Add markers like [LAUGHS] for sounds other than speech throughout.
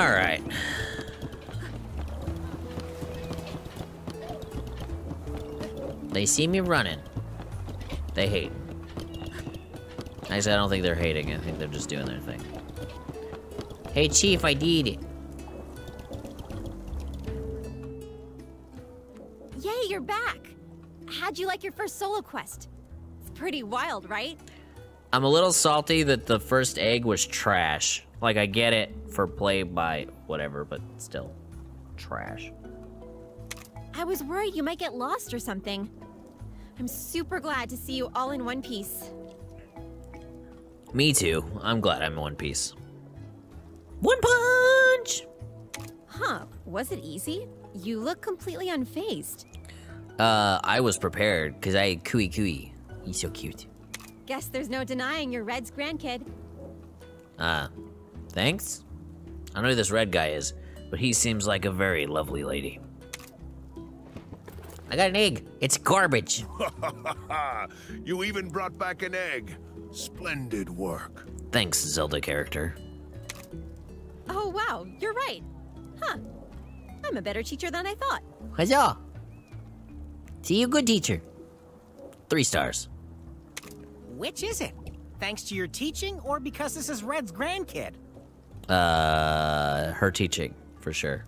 Alright. They see me running. They hate. Actually, I don't think they're hating. I think they're just doing their thing. Hey, Chief, I did it. Yay, you're back! How'd you like your first solo quest? It's pretty wild, right? I'm a little salty that the first egg was trash. Like, I get it for play by whatever, but still, trash. I was worried you might get lost or something. I'm super glad to see you all in one piece. Me too. I'm glad I'm in one piece. One punch! Huh, was it easy? You look completely unfazed. Uh, I was prepared, because I had Kui Kui. He's so cute. Guess there's no denying you're Red's grandkid. Uh, thanks? I know who this red guy is, but he seems like a very lovely lady. I got an egg. It's garbage. [LAUGHS] you even brought back an egg. Splendid work. Thanks, Zelda character. Oh, wow, you're right. Huh. I'm a better teacher than I thought. Huzzah! See you, good teacher. Three stars. Which is it? Thanks to your teaching or because this is Red's grandkid? Uh, her teaching, for sure.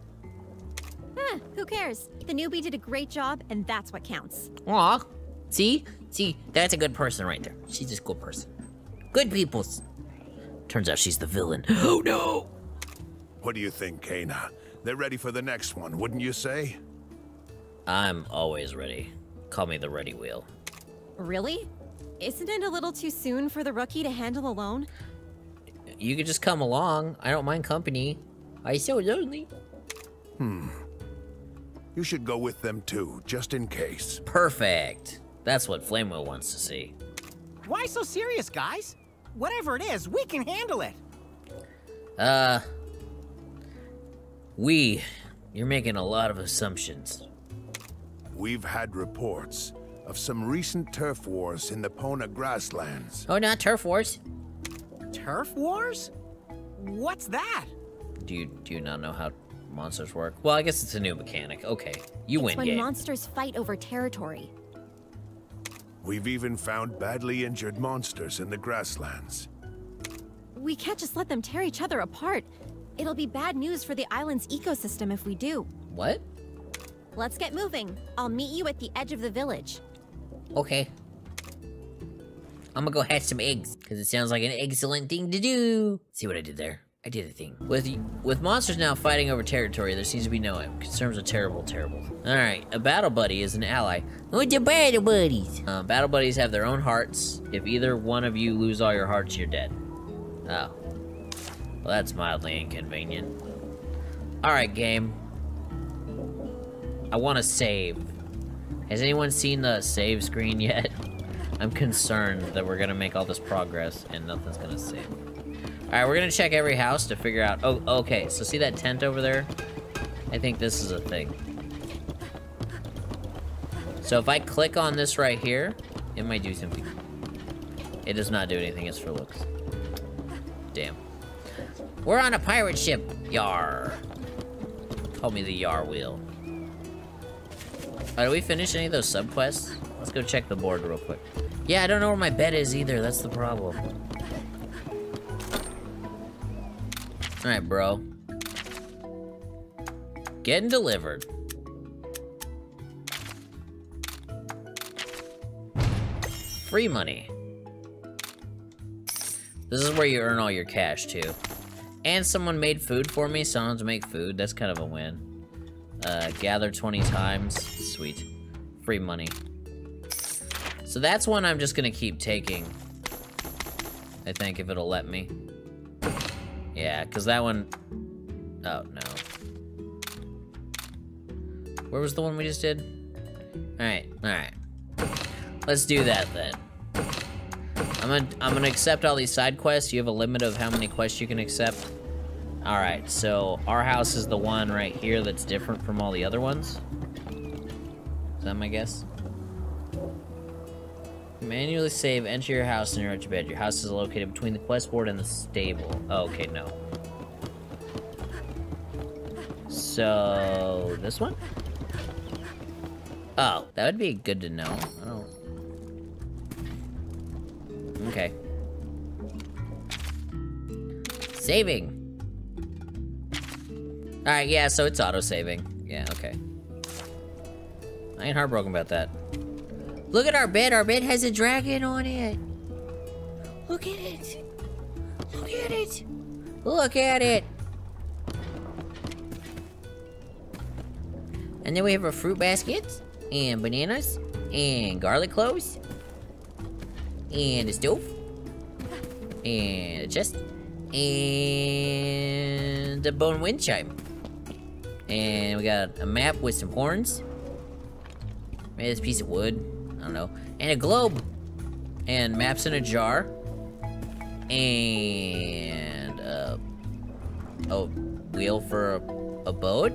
Eh, who cares? The newbie did a great job, and that's what counts. Aw. See? See, that's a good person right there. She's a good person. Good peoples. Turns out she's the villain. [GASPS] Oh no! What do you think, Kayna? They're ready for the next one, wouldn't you say? I'm always ready. Call me the ready wheel. Really? Isn't it a little too soon for the rookie to handle alone? You could just come along. I don't mind company. I so lonely. Hmm. You should go with them too, just in case. Perfect. That's what Flame Wheel wants to see. Why so serious, guys? Whatever it is, we can handle it. Uh, we. You're making a lot of assumptions. We've had reports of some recent turf wars in the Pona grasslands. Oh, not turf wars. Turf wars? What's that? Do you do you not know how monsters work? Well, I guess it's a new mechanic. Okay, you it's win when game. monsters fight over territory. We've even found badly injured monsters in the grasslands. We can't just let them tear each other apart. It'll be bad news for the island's ecosystem if we do. What? Let's get moving. I'll meet you at the edge of the village. Okay. I'm gonna go hatch some eggs, because it sounds like an excellent thing to do. See what I did there? I did a thing. With with monsters now fighting over territory, there seems to be no end. concerns are terrible, terrible. Alright, a battle buddy is an ally. What's the battle buddies? Uh, battle buddies have their own hearts. If either one of you lose all your hearts, you're dead. Oh. Well, that's mildly inconvenient. Alright, game. I want to save. Has anyone seen the save screen [LAUGHS] yet? I'm concerned that we're gonna make all this progress and nothing's gonna save. Alright, we're gonna check every house to figure out- oh, okay, so see that tent over there? I think this is a thing. So if I click on this right here, it might do something. It does not do anything, it's for looks. Damn. We're on a pirate ship, yar. Call me the yar wheel. Alright, did we finish any of those subquests? Let's go check the board real quick. Yeah, I don't know where my bed is either. That's the problem. Alright, bro. Getting delivered. Free money. This is where you earn all your cash, too. And someone made food for me, so I don't have to make food. That's kind of a win. Uh, gather 20 times. Sweet. Free money. So that's one I'm just gonna keep taking. I think, if it'll let me. Yeah, because that one... Oh, no. Where was the one we just did? Alright, alright. Let's do that then. I'm gonna, I'm gonna accept all these side quests. You have a limit of how many quests you can accept. Alright, so our house is the one right here that's different from all the other ones. Is that my guess? Manually save, enter your house and you're at your bed. Your house is located between the quest board and the stable. Oh, okay, no. So, this one? Oh, that would be good to know. Don't... Okay. Saving. Alright, yeah, so it's auto-saving. Yeah, okay. I ain't heartbroken about that. Look at our bed. Our bed has a dragon on it. Look at it. Look at it. Look at it. And then we have a fruit basket, and bananas, and garlic cloves, and a stove, and a chest, and a bone wind chime. And we got a map with some horns. Maybe this piece of wood. Don't know. And a globe. And maps in a jar. And uh, a wheel for a, a boat.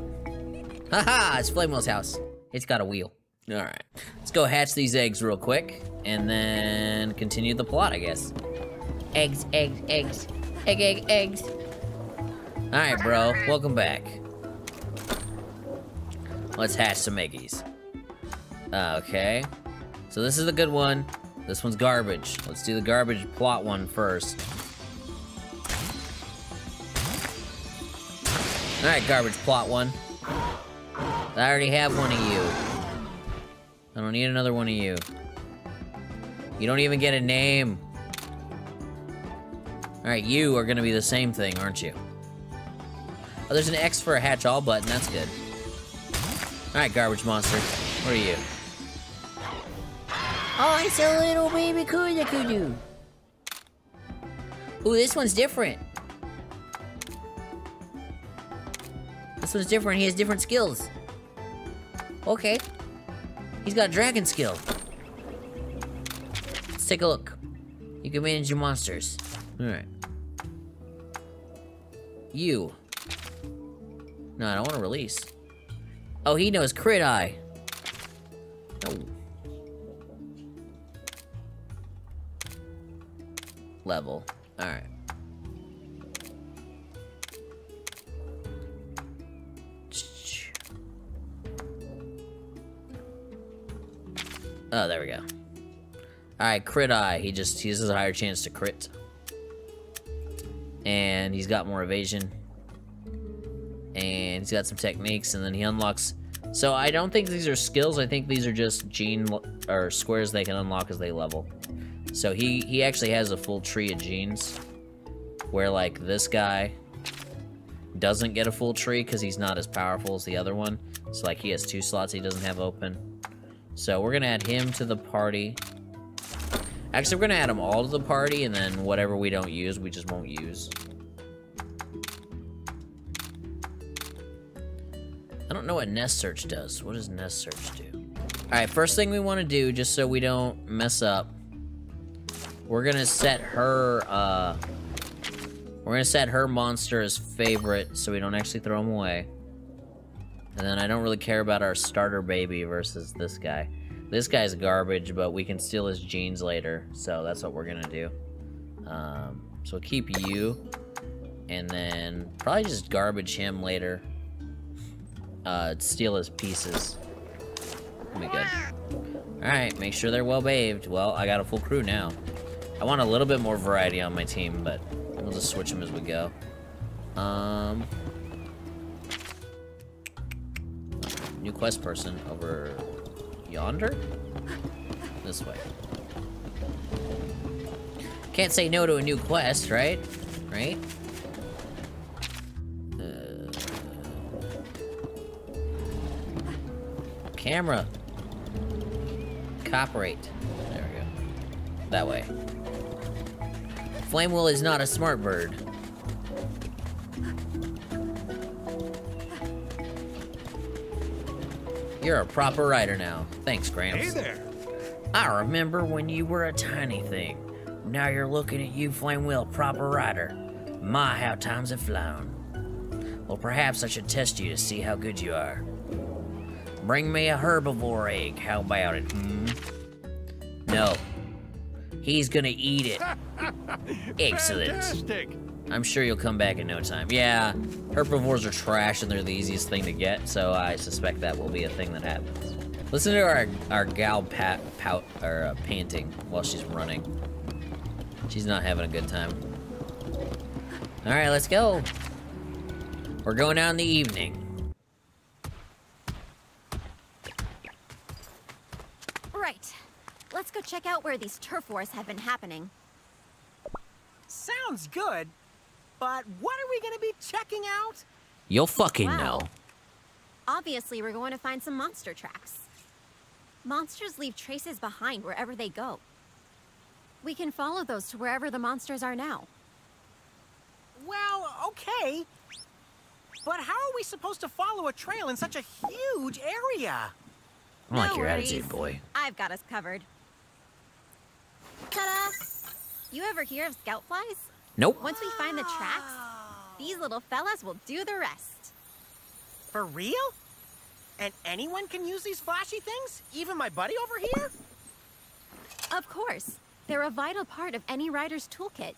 Haha, it's Flamewheel's house. It's got a wheel. Alright. Let's go hatch these eggs real quick. And then continue the plot, I guess. Eggs, eggs, eggs. Egg, egg, eggs. Alright, bro. Welcome back. Let's hatch some eggies. Okay. So this is the good one. This one's garbage. Let's do the garbage plot one first. Alright, garbage plot one. I already have one of you. I don't need another one of you. You don't even get a name. Alright, you are gonna be the same thing, aren't you? Oh, there's an X for a hatch all button, that's good. Alright, garbage monster. What are you? Oh, it's a little baby Kuda Ooh, this one's different. This one's different. He has different skills. Okay. He's got dragon skill. Let's take a look. You can manage your monsters. Alright. You. No, I don't want to release. Oh, he knows crit eye. No. Level. Alright. Oh, there we go. Alright, crit eye. He just he has a higher chance to crit. And he's got more evasion. And he's got some techniques, and then he unlocks... So I don't think these are skills, I think these are just gene... or squares they can unlock as they level. So he, he actually has a full tree of genes. Where, like, this guy doesn't get a full tree because he's not as powerful as the other one. So, like, he has two slots he doesn't have open. So we're gonna add him to the party. Actually, we're gonna add them all to the party, and then whatever we don't use, we just won't use. I don't know what nest search does. What does nest search do? Alright, first thing we want to do, just so we don't mess up, we're gonna set her, uh... We're gonna set her monster as favorite, so we don't actually throw him away. And then I don't really care about our starter baby versus this guy. This guy's garbage, but we can steal his genes later, so that's what we're gonna do. Um, so keep you, and then probably just garbage him later. Uh, steal his pieces. Be good. Alright, make sure they're well bathed. Well, I got a full crew now. I want a little bit more variety on my team, but we'll just switch them as we go. Um, new quest person over yonder? This way. Can't say no to a new quest, right? Right? Uh, camera. Cooperate. There we go. That way. Flamewheel is not a smart bird. You're a proper rider now. Thanks, Gramps. Hey there. I remember when you were a tiny thing. Now you're looking at you, Flamewheel, proper rider. My, how times have flown. Well, perhaps I should test you to see how good you are. Bring me a herbivore egg. How about it, hmm? No. He's gonna eat it. [LAUGHS] Excellent. Fantastic. I'm sure you'll come back in no time. Yeah, herbivores are trash and they're the easiest thing to get, so I suspect that will be a thing that happens. Listen to our our gal pat pout or uh, panting while she's running. She's not having a good time. All right, let's go. We're going out in the evening. Right. Let's go check out where these turf wars have been happening. Sounds good, but what are we gonna be checking out? You'll fucking Wow. know. Obviously, we're going to find some monster tracks. Monsters leave traces behind wherever they go. We can follow those to wherever the monsters are now. Well, okay. But how are we supposed to follow a trail in such a huge area? I like No your worries. attitude, boy. I've got us covered. Ta-da! You ever hear of scout flies? Nope. Once we find the tracks, these little fellas will do the rest. For real? And anyone can use these flashy things? Even my buddy over here? Of course, they're a vital part of any rider's toolkit.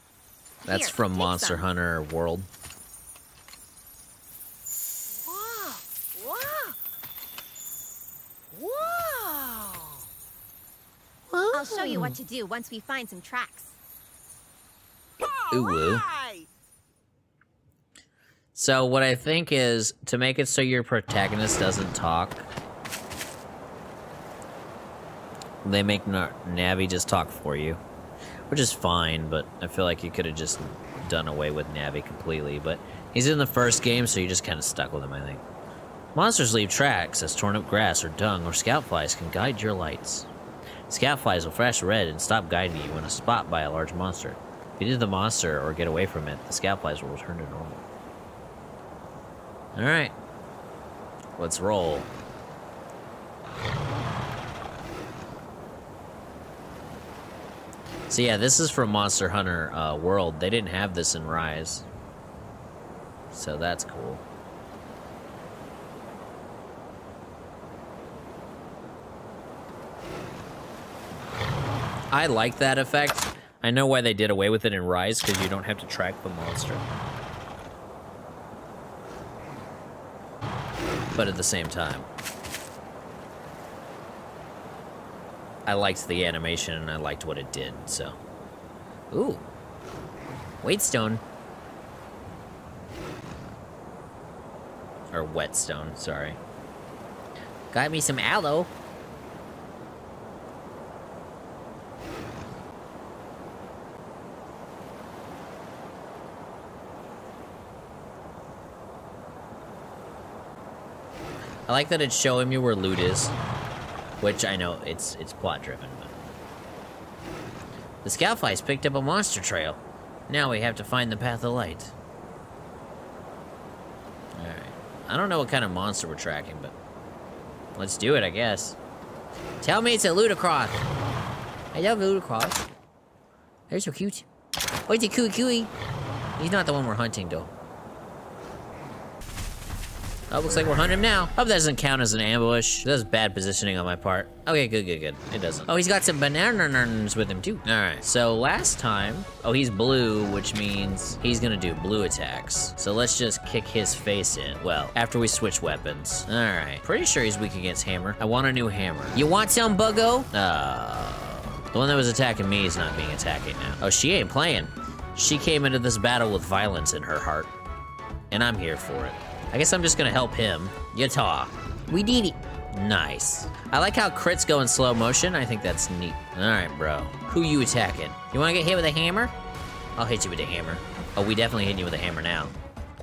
That's Here, from Monster some. Hunter World. Whoa! Whoa! Whoa! I'll show you what to do once we find some tracks. Alright! So what I think is to make it so your protagonist doesn't talk, they make Na- Navi just talk for you, which is fine. But I feel like you could have just done away with Navi completely. But he's in the first game, so you're just kind of stuck with him. I think. Monsters leave tracks as torn up grass or dung or scout flies can guide your lights. Scout flies will flash red and stop guiding you when a spot by a large monster. If you hit the monster or get away from it, the scout will return to normal. Alright. Let's roll. So yeah, this is from Monster Hunter uh, World. They didn't have this in Rise. So that's cool. I like that effect. I know why they did away with it in Rise, because you don't have to track the monster. but at the same time. I liked the animation and I liked what it did, so. Ooh. Waitstone. Or whetstone, sorry. Got me some aloe. I like that it's showing me where loot is, which I know it's it's plot driven. But the scout flies picked up a monster trail. Now we have to find the path of light. All right, I don't know what kind of monster we're tracking, but let's do it, I guess. Tell me it's a Ludicross. I love Ludicross. They're so cute. It's a cooey cooey. He's not the one we're hunting, though. Oh, looks like we're hunting him now. Hope that doesn't count as an ambush. That's bad positioning on my part. Okay, good, good, good. It doesn't. Oh, he's got some bananas with him, too. All right, so last time... Oh, he's blue, which means he's gonna do blue attacks. So let's just kick his face in. Well, after we switch weapons. All right. Pretty sure he's weak against hammer. I want a new hammer. You want some, buggo? Oh. The one that was attacking me is not being attacked now. Oh, she ain't playing. She came into this battle with violence in her heart. And I'm here for it. I guess I'm just gonna help him. Yata. We did it. Nice. I like how crits go in slow motion. I think that's neat. Alright, bro. Who you attacking? You wanna get hit with a hammer? I'll hit you with a hammer. Oh, we definitely hit you with a hammer now.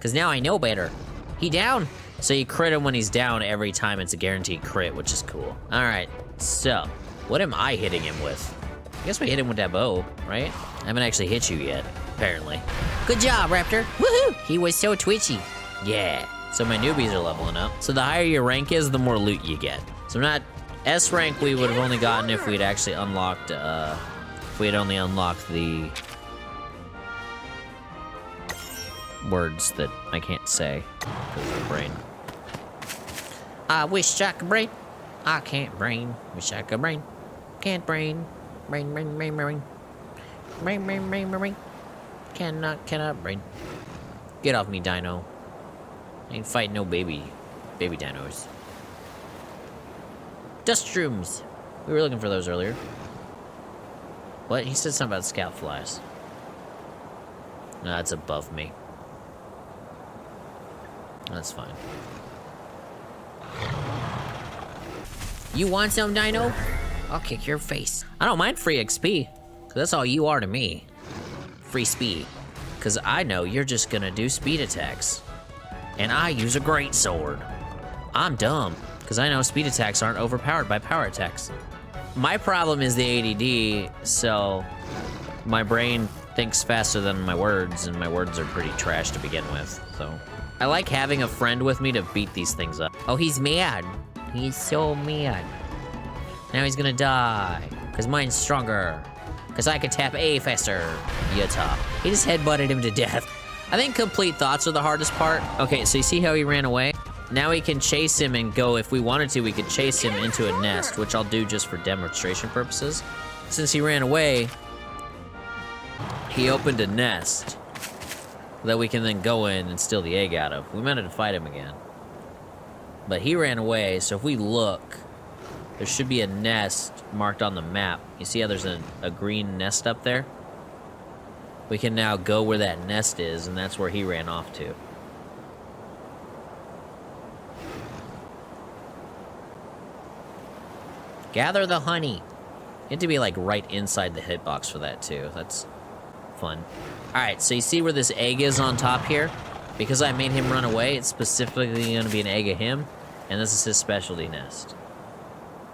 Cause now I know better. He down. So you crit him when he's down every time it's a guaranteed crit, which is cool. Alright, so what am I hitting him with? I guess we hit him with that bow, right? I haven't actually hit you yet, apparently. Good job, Raptor. Woohoo! He was so twitchy. Yeah. So my newbies are leveling up. So the higher your rank is, the more loot you get. So not S rank we would have only gotten if we'd actually unlocked uh if we had only unlocked the words that I can't say because of brain. I wish I could brain. I can't brain. Wish I could brain. Can't. Brain, brain, brain, brain. Brain, brain, brain, brain, brain. Cannot, cannot brain. Get off me, Dino. Ain't fighting no baby, baby dinos. Dust shrooms. We were looking for those earlier. What? He said something about scout flies. No, that's above me. That's fine. You want some, Dino? I'll kick your face. I don't mind free XP. Cause that's all you are to me. Free speed. Cause I know you're just gonna do speed attacks. And I use a great sword. I'm dumb. Cause I know speed attacks aren't overpowered by power attacks. My problem is the ADD, so my brain thinks faster than my words, and my words are pretty trash to begin with, so. I like having a friend with me to beat these things up. Oh, he's mad. He's so mad. Now he's gonna die. Cause mine's stronger. Cause I can tap A faster. Utah. He just headbutted him to death. I think complete thoughts are the hardest part. Okay, so you see how he ran away? Now we can chase him and go, if we wanted to, we could chase him into a nest, which I'll do just for demonstration purposes. Since he ran away, he opened a nest that we can then go in and steal the egg out of. We meant to fight him again. But he ran away, so if we look, there should be a nest marked on the map. You see how there's a, a green nest up there? We can now go where that nest is, and that's where he ran off to. Gather the honey. You have to be like right inside the hitbox for that too. That's fun. Alright, so you see where this egg is on top here? Because I made him run away, it's specifically going to be an egg of him. And this is his specialty nest.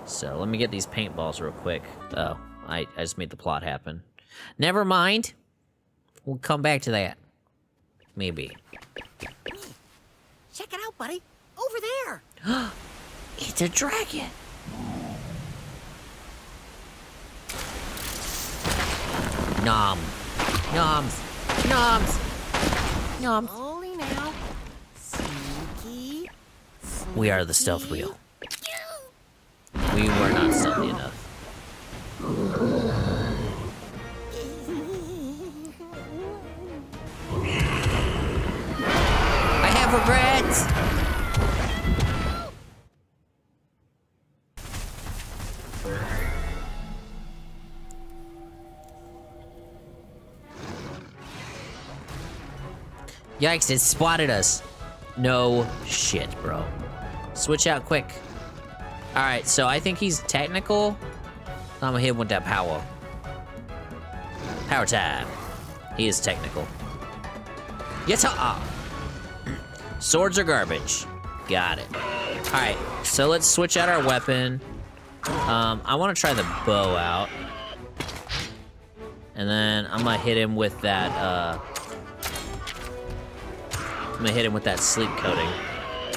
So let me get these paintballs real quick. Oh, I, I just made the plot happen. Never mind. We'll come back to that. Maybe. Check it out, buddy. Over there. [GASPS] It's a dragon. Nom. Noms. Noms. Noms. Slowly now. Sneaky. We are the stealth wheel. We were not stealthy enough. Have regrets. Yikes, it spotted us. No shit, bro. Switch out quick. Alright, so I think he's technical. I'm gonna hit him with that power. Power time. He is technical. Yata! Swords are garbage. Got it. Alright, so let's switch out our weapon. Um, I want to try the bow out. And then I'm gonna hit him with that, uh... I'm gonna hit him with that sleep coating.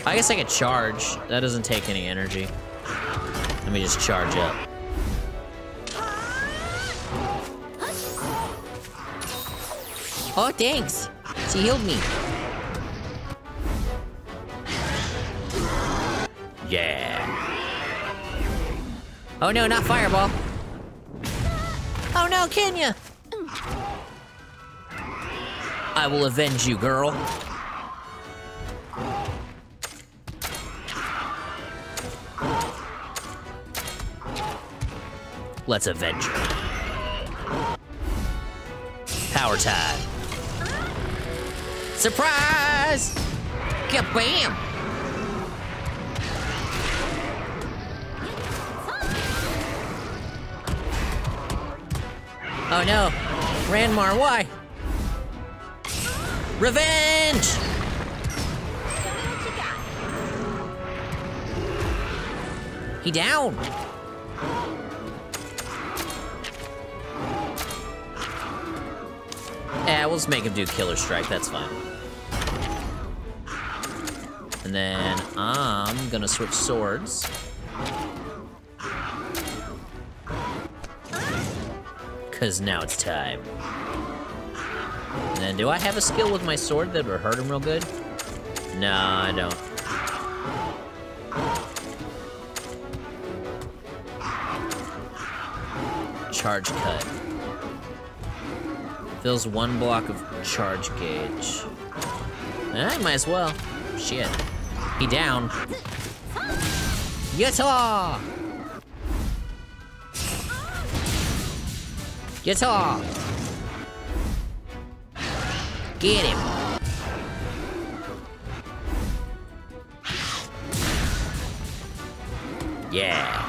I guess I could charge. That doesn't take any energy. Let me just charge up. Oh, thanks. She healed me. Yeah. Oh no, not fireball. Oh no, Kenya. I will avenge you, girl. Let's avenge her. Power time. Surprise! Kabam! Oh no. Ranmar, why? Revenge! He down. Yeah, we'll just make him do Killer Strike, that's fine. And then I'm gonna switch swords. Cause now it's time. And do I have a skill with my sword that would hurt him real good? No, I don't. Charge cut. Fills one block of charge gauge. Eh, might as well. Shit. He down. Yatta! Yatta! Get him! Yeah.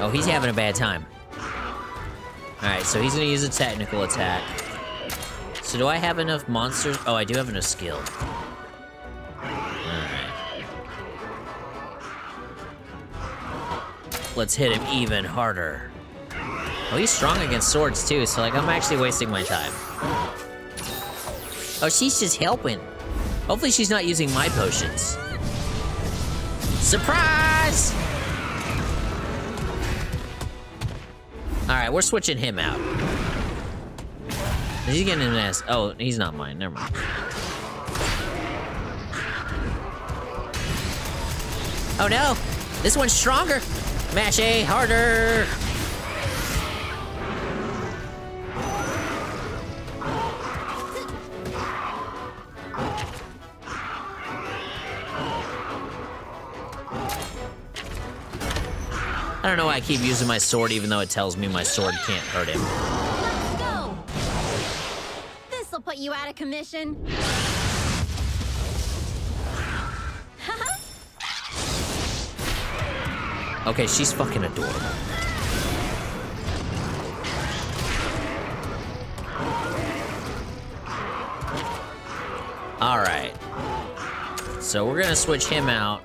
Oh, he's having a bad time. Alright, so he's gonna use a technical attack. So do I have enough monsters? Oh, I do have enough skill. Let's hit him even harder. Oh, he's strong against swords too, so like I'm actually wasting my time. Oh, she's just helping. Hopefully she's not using my potions. Surprise! Alright, we're switching him out. Is he getting an ass? Oh, he's not mine. Never mind. Oh no! This one's stronger! Mash A harder! I don't know why I keep using my sword even though it tells me my sword can't hurt him. Let's go! This'll put you out of commission. Okay, she's fucking adorable. Alright. So we're gonna switch him out.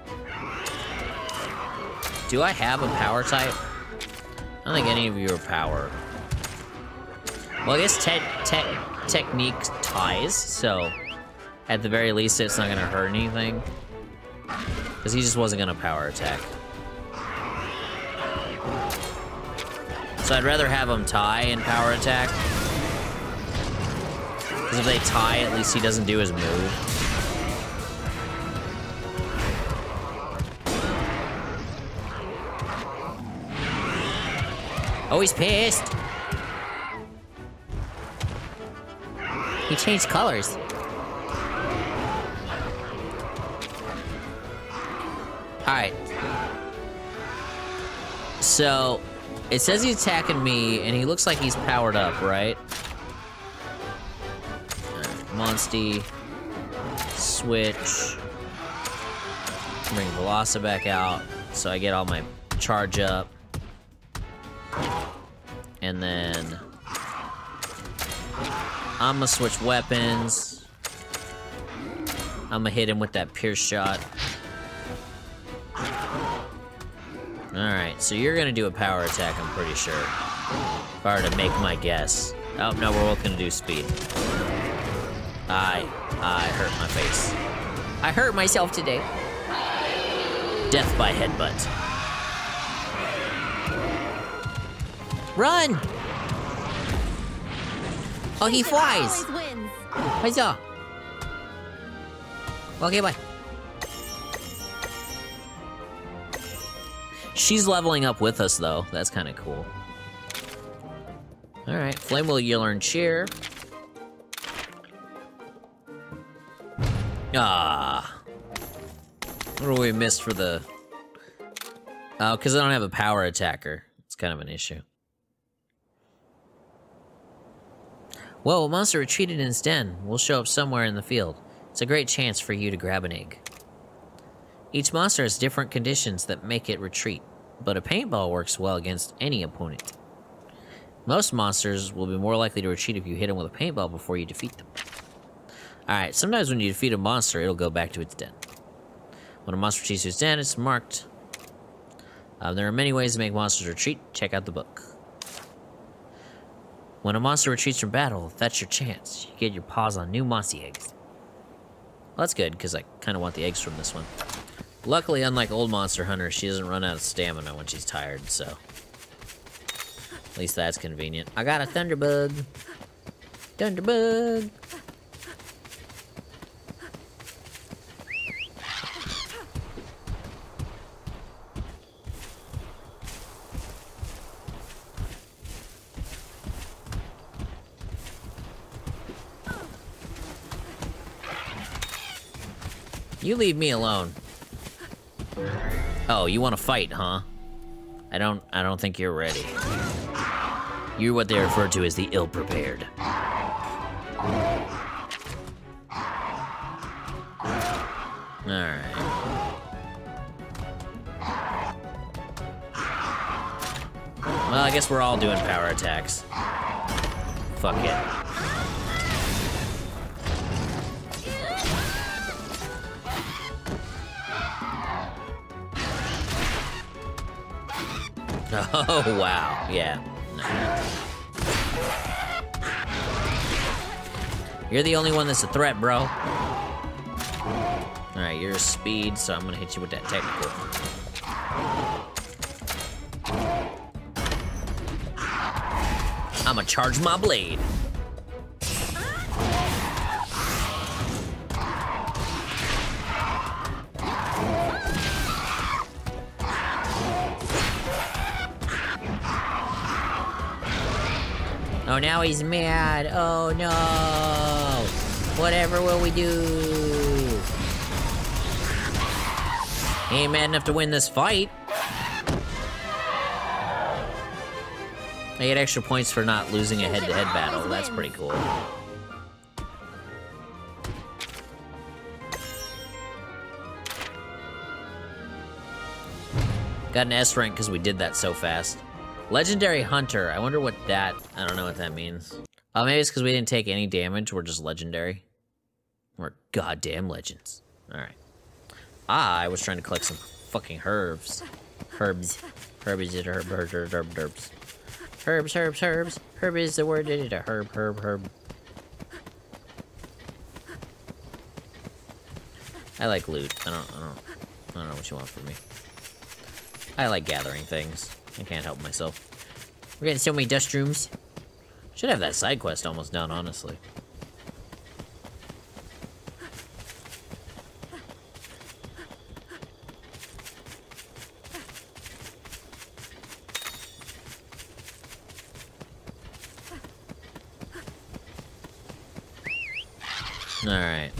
Do I have a power type? I don't think any of you are power. Well, I guess te te technique ties, so at the very least it's not gonna hurt anything. Because he just wasn't gonna power attack. So I'd rather have him tie and power attack. Because if they tie, at least he doesn't do his move. Oh, he's pissed. He changed colors. Alright. So, it says he's attacking me, and he looks like he's powered up, right? Monstie. Switch. Bring Velosa back out, so I get all my charge up. And then... I'm gonna switch weapons. I'm gonna hit him with that pierce shot. Alright, so you're gonna do a power attack, I'm pretty sure. If I were to make my guess. Oh, no, we're both gonna do speed. I, I hurt my face. I hurt myself today. Death by headbutt. Run! Oh, he flies! Always wins. 快走！Okay, bye. She's leveling up with us, though. That's kind of cool. All right, Flame will you learn cheer. Ah. What do we miss for the... Oh, because I don't have a power attacker. It's kind of an issue. Whoa, a monster retreated in its den. We'll show up somewhere in the field. It's a great chance for you to grab an egg. Each monster has different conditions that make it retreat, but a paintball works well against any opponent. Most monsters will be more likely to retreat if you hit them with a paintball before you defeat them. Alright, sometimes when you defeat a monster, it'll go back to its den. When a monster retreats to its den, it's marked. Uh, there are many ways to make monsters retreat. Check out the book. When a monster retreats from battle, that's your chance. You get your paws on new Mossy eggs. Well, that's good, because I kind of want the eggs from this one. Luckily, unlike old Monster Hunter, she doesn't run out of stamina when she's tired, so... At least that's convenient. I got a Thunderbug! Thunderbug! You leave me alone. Oh, you want to fight, huh? I don't. I don't think you're ready. You're what they refer to as the ill-prepared. All right. Well, I guess we're all doing power attacks. Fuck it. [LAUGHS] Oh, wow. Yeah. No. You're the only one that's a threat, bro. Alright, you're a speed, so I'm gonna hit you with that technical. I'ma charge my blade. Oh, now he's mad. Oh no. Whatever will we do? He ain't mad enough to win this fight. I get extra points for not losing a head-to-head -head battle. That's pretty cool. Got an S rank because we did that so fast. Legendary Hunter. I wonder what that... I don't know what that means. Oh, maybe it's because we didn't take any damage. We're just legendary. We're goddamn legends. Alright. Ah, I was trying to collect some fucking herbs. Herbs. Herbs is herb, herb, herb, herb, herbs. Herbs, herbs, herbs. Herb is the word. It a herb, herb, herb. I like loot. I don't, I don't, I don't know what you want from me. I like gathering things. I can't help myself. We're getting so many dust rooms. Should have that side quest almost done, honestly. Alright.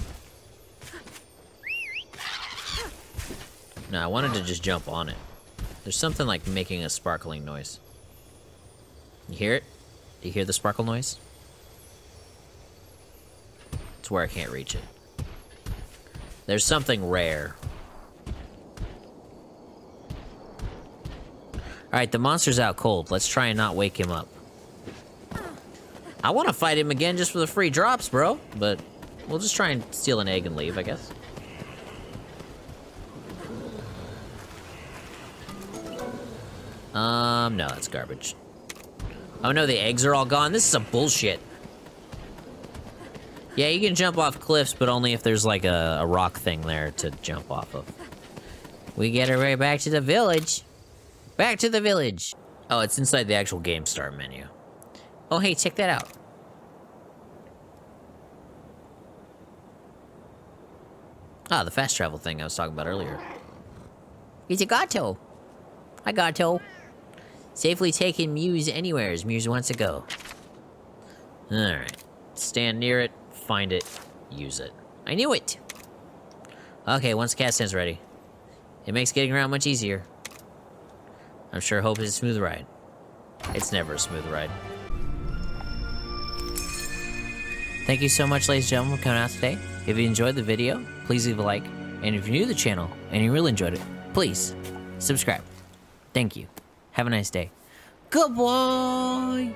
No, I wanted to just jump on it. There's something like making a sparkling noise. You hear it? Do you hear the sparkle noise? It's where I can't reach it. There's something rare. Alright, the monster's out cold. Let's try and not wake him up. I want to fight him again just for the free drops, bro. But we'll just try and steal an egg and leave, I guess. Um, no, that's garbage. Oh no, the eggs are all gone. This is a bullshit. Yeah, you can jump off cliffs, but only if there's like a, a rock thing there to jump off of. We get our way back to the village. Back to the village. Oh, it's inside the actual game start menu. Oh, hey, check that out. Ah, the fast travel thing I was talking about earlier. It's a gato. Hi, gato. Safely taking Muse anywhere as Muse wants to go. Alright. Stand near it, find it, use it. I knew it! Okay, once the cat stands ready. It makes getting around much easier. I'm sure Hope is a smooth ride. It's never a smooth ride. Thank you so much, ladies and gentlemen, for coming out today. If you enjoyed the video, please leave a like. And if you're new to the channel and you really enjoyed it, please subscribe. Thank you. Have a nice day. Goodbye.